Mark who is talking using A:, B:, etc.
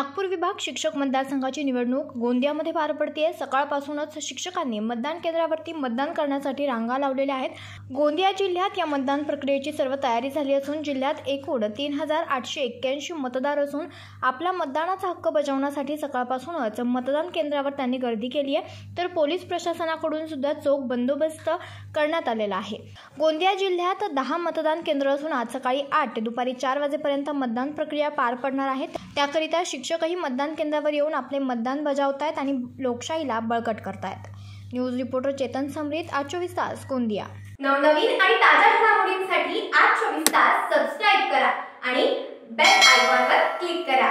A: नागपूर विभाग शिक्षक मतदारसंघाची निवडणूक गोंदियामध्ये पार पडते सकाळपासूनच शिक्षकांनी मतदान केंद्रावरती मतदान करण्यासाठी रांगा लावलेल्या आहेत. गोंदिया जिल्ह्यात या मतदान प्रक्रियेची सर्व तयारी झाली असून जिल्ह्यात एकूण तीन हजार आठशे एक्क्याऐंशी मतदार असून आपला मतदानाचा हक्क बजावण्यासाठी सकाळपासूनच मतदान केंद्रावर त्यांनी गर्दी केली आहे तर पोलीस प्रशासनाकडून सुद्धा चोख बंदोबस्त करण्यात आलेला आहे. गोंदिया जिल्ह्यात दहा मतदान केंद्र असून आज सकाळी आठ ते दुपारी चार वाजेपर्यंत मतदान प्रक्रिया पार पडणार आहेत त्याकरिता शिक्षकही मतदान केंद्रावर येऊन आपले मतदान बजावतायत आणि लोकशाहीला बळकट करतायत. न्यूज रिपोर्टर चेतन समृत आज चोवीस तास गोंदिया.
B: नवनवीन आणि ताज्या घडामोडींसाठी आज चोवीस तास सबस्क्राईब करा आणि बेल आयकॉनवर क्लिक करा.